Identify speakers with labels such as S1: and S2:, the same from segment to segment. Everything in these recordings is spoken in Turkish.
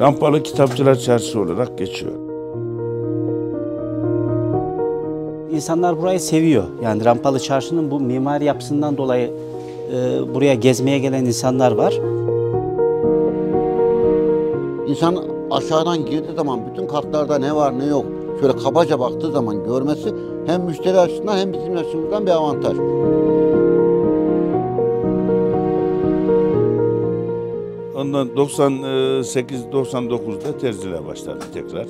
S1: Rampalı Kitapçılar Çarşısı olarak geçiyor.
S2: İnsanlar burayı seviyor. Yani Rampalı Çarşı'nın bu mimari yapısından dolayı e, buraya gezmeye gelen insanlar var.
S3: İnsan aşağıdan girdiği zaman bütün katlarda ne var ne yok şöyle kabaca baktığı zaman görmesi hem müşteri açısından hem bizim açımızdan bir avantaj.
S1: Ondan 98-99'da terziliğe başladım tekrar.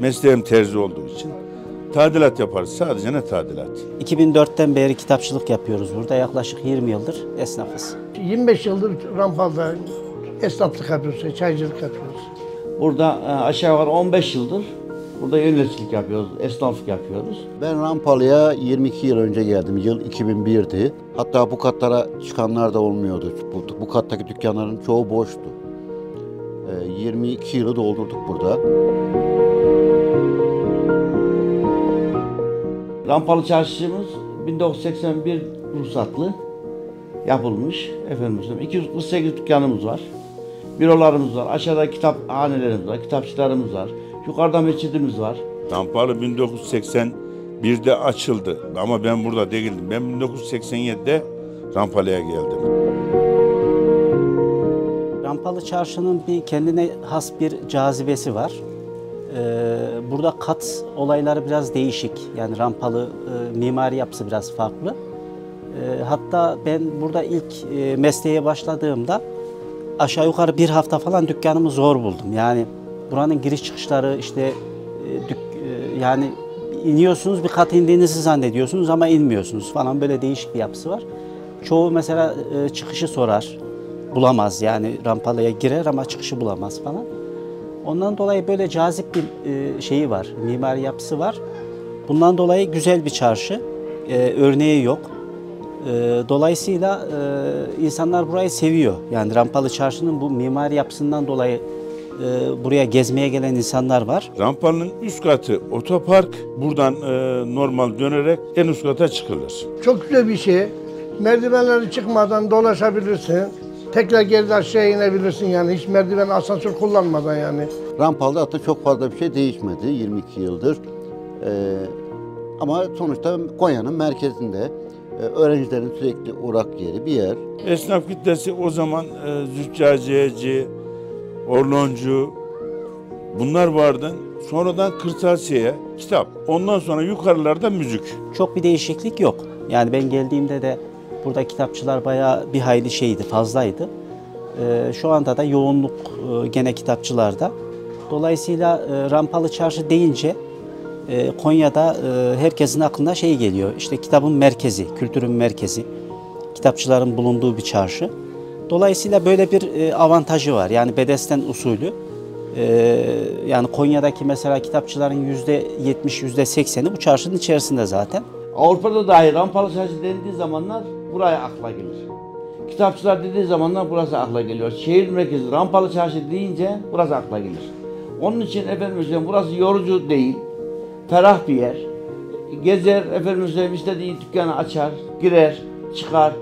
S1: Mesleğim terzi olduğu için. Tadilat yaparız. Sadece ne tadilat?
S2: 2004'ten beri kitapçılık yapıyoruz burada. Yaklaşık 20 yıldır esnafız.
S4: 25 yıldır Rampal'da esnaflık yapıyoruz, çaycılık yapıyoruz.
S5: Burada e, aşağı yukarı 15 yıldır burada yöneticilik yapıyoruz, esnaflık yapıyoruz.
S3: Ben Rampalı'ya 22 yıl önce geldim. Yıl 2001'di. Hatta bu katlara çıkanlar da olmuyordu. Bu, bu kattaki dükkanların çoğu boştu. Ee, 22 yılı doldurduk burada.
S5: Rampalı çarşımız 1981 ruhsatlı yapılmış. Efendim, 248 dükkanımız var. Bürolarımız var. Aşağıda kitaphanelerimiz var, kitapçılarımız var. Yukarıda mescidimiz var.
S1: Rampalı 1981'de açıldı. Ama ben burada değildim. Ben 1987'de Rampalı'ya geldim.
S2: Rampalı Çarşı'nın bir kendine has bir cazibesi var. Ee, burada kat olayları biraz değişik. Yani Rampalı e, mimari yapısı biraz farklı. Ee, hatta ben burada ilk e, mesleğe başladığımda aşağı yukarı bir hafta falan dükkanımı zor buldum. Yani buranın giriş çıkışları işte e, e, yani iniyorsunuz bir kat indiğinizi zannediyorsunuz ama inmiyorsunuz falan böyle değişik bir yapısı var. Çoğu mesela e, çıkışı sorar bulamaz yani rampalıya girer ama çıkışı bulamaz falan. Ondan dolayı böyle cazip bir şeyi var, mimari yapısı var. Bundan dolayı güzel bir çarşı, örneği yok. Dolayısıyla insanlar burayı seviyor. Yani Rampalı Çarşı'nın bu mimari yapısından dolayı e, buraya gezmeye gelen insanlar var.
S1: Rampalı'nın üst katı otopark. Buradan e, normal dönerek en üst kata çıkılır.
S4: Çok güzel bir şey. Merdivenleri çıkmadan dolaşabilirsin. Tekrar geri aşağı inebilirsin yani hiç merdiven asansör kullanmadan yani.
S3: Rampalı'da hatta çok fazla bir şey değişmedi 22 yıldır. Ee, ama sonuçta Konya'nın merkezinde e, öğrencilerin sürekli uğrak yeri bir yer.
S1: Esnaf kitlesi o zaman e, züccaciyeci, orloncu bunlar vardı. Sonradan kırtasiyeye kitap. Ondan sonra yukarılarda müzik.
S2: Çok bir değişiklik yok. Yani ben geldiğimde de burada kitapçılar bayağı bir hayli şeydi, fazlaydı. Ee, şu anda da yoğunluk e, gene kitapçılarda. Dolayısıyla e, Rampalı Çarşı deyince e, Konya'da e, herkesin aklına şey geliyor. İşte kitabın merkezi, kültürün merkezi, kitapçıların bulunduğu bir çarşı. Dolayısıyla böyle bir e, avantajı var. Yani Bedesten usulü. E, yani Konya'daki mesela kitapçıların yüzde yetmiş, yüzde sekseni bu çarşının içerisinde zaten.
S5: Avrupa'da dahi Rampalı Çarşı denildiği zamanlar buraya akla gelir. Kitapçılar dediği zamanlar burası akla geliyor. Şehir merkezi Rampalı Çarşı deyince burası akla gelir. Onun için efendim söyleyeyim burası yorucu değil. Ferah bir yer. Gezer efendim söyleyeyim istediği dükkanı açar, girer, çıkar.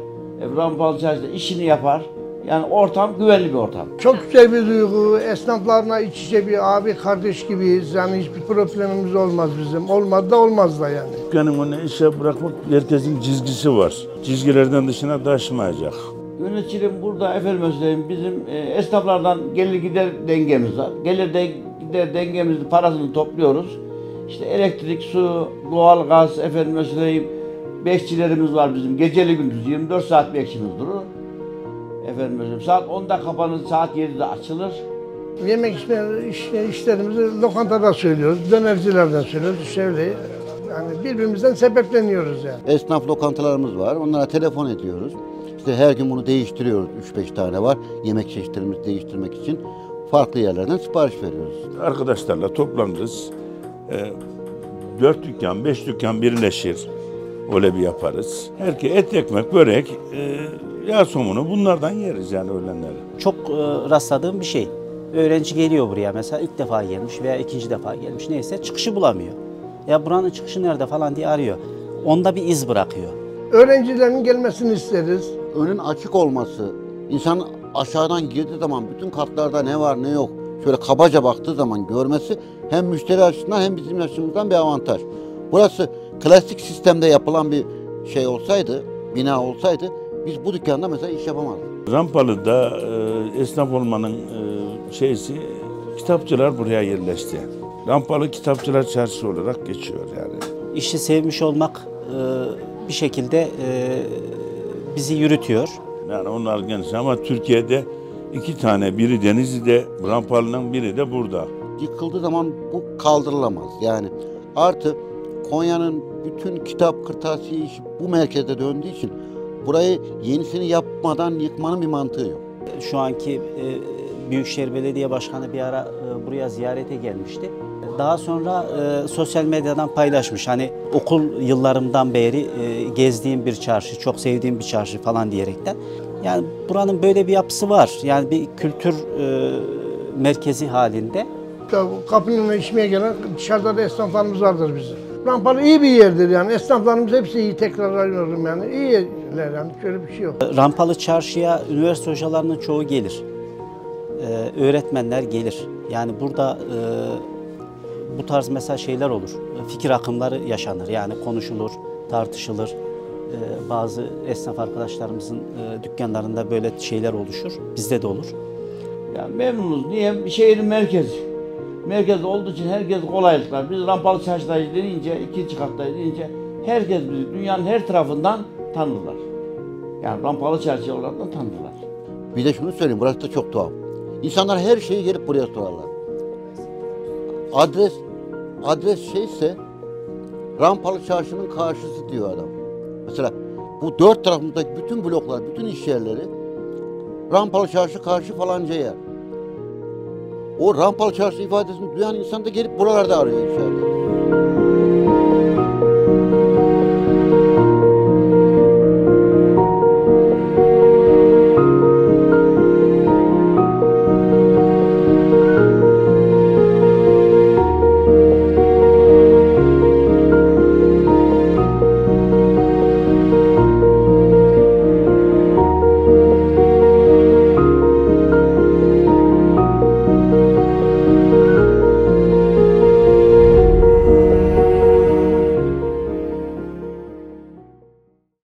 S5: E, Rampalı Çarşı'da işini yapar. Yani ortam güvenli bir ortam.
S4: Çok güzel bir duygu. Esnaflarına iç içe bir abi kardeş gibiyiz. Yani hiçbir problemimiz olmaz bizim. Olmadı da olmaz da yani.
S1: Dükkanın önüne işe bırakmak herkesin çizgisi var. Çizgilerden dışına taşımayacak.
S5: Yöneticilerim burada efendim söyleyeyim bizim e, esnaflardan gelir gider dengemiz var. Gelir de, gider dengemizin parasını topluyoruz. İşte elektrik, su, doğal gaz efendim söyleyeyim bekçilerimiz var bizim. Geceli gündüz 24 saat bekçimiz durur. Efendim saat 10'da kapanır, saat 7'de açılır.
S4: Yemek içme iş, işlerimizi lokantada söylüyoruz. Dönercilerden söylüyoruz. Şöyle yani birbirimizden sebepleniyoruz yani.
S3: Esnaf lokantalarımız var. Onlara telefon ediyoruz. İşte her gün bunu değiştiriyoruz. 3-5 tane var. Yemek çeşitlerimizi değiştirmek için farklı yerlerden sipariş veriyoruz.
S1: Arkadaşlarla toplanırız. E, dört dükkan, beş dükkan birleşir. Öyle bir yaparız. Herkes et, ekmek, börek, e, yağ somunu bunlardan yeriz yani öğlenleri.
S2: Çok e, rastladığım bir şey. Öğrenci geliyor buraya mesela ilk defa gelmiş veya ikinci defa gelmiş neyse çıkışı bulamıyor. Ya buranın çıkışı nerede falan diye arıyor. Onda bir iz bırakıyor.
S4: Öğrencilerin gelmesini isteriz.
S3: Önün açık olması, insan aşağıdan girdiği zaman bütün katlarda ne var ne yok şöyle kabaca baktığı zaman görmesi hem müşteri açısından hem bizim açımızdan bir avantaj. Burası klasik sistemde yapılan bir şey olsaydı, bina olsaydı biz bu dükkanda mesela iş yapamazdık.
S1: Rampalı'da e, esnaf olmanın e, şeysi kitapçılar buraya yerleşti. Rampalı Kitapçılar Çarşısı olarak geçiyor yani.
S2: İşi sevmiş olmak e, bir şekilde e, bizi yürütüyor.
S1: Yani onlar genç ama Türkiye'de iki tane biri Denizli'de, Rampalı'nın biri de burada.
S3: Yıkıldığı zaman bu kaldırılamaz. Yani artı Konya'nın bütün kitap, kırtasiye işi bu merkezde döndüğü için burayı yenisini yapmadan yıkmanın bir mantığı yok.
S2: Şu anki e, Büyükşehir Belediye Başkanı bir ara e, buraya ziyarete gelmişti. Daha sonra e, sosyal medyadan paylaşmış. Hani okul yıllarımdan beri e, gezdiğim bir çarşı, çok sevdiğim bir çarşı falan diyerekten. Yani buranın böyle bir yapısı var. Yani bir kültür e, merkezi halinde.
S4: Kapının önüne içmeye gelen dışarıda da esnaflarımız vardır bizim. Rampalı iyi bir yerdir yani. Esnaflarımız hepsi iyi tekrar arıyorum yani. İyiler yani. Şöyle bir şey yok.
S2: Rampalı Çarşı'ya üniversite hocalarının çoğu gelir. Ee, öğretmenler gelir. Yani burada e, bu tarz mesela şeyler olur. Fikir akımları yaşanır. Yani konuşulur, tartışılır. Ee, bazı esnaf arkadaşlarımızın e, dükkanlarında böyle şeyler oluşur. Bizde de olur.
S5: Yani memnunuz. Niye? Bir şehrin merkezi. Merkez olduğu için herkes kolaylıklar. Biz Rampalı Çarşı'dayız denince, ikinci kattayız denince herkes bizi dünyanın her tarafından tanırlar. Yani Rampalı Çarşı olarak da tanırlar.
S3: Bir de şunu söyleyeyim, burası da çok tuhaf. İnsanlar her şeyi gelip buraya sorarlar. Adres, adres şeyse Rampalı Çarşı'nın karşısı diyor adam. Mesela bu dört tarafındaki bütün bloklar, bütün iş yerleri Rampalı Çarşı karşı falanca yer. O Rampalı Çarşı ifadesini duyan insan da gelip buralarda arıyor içeride.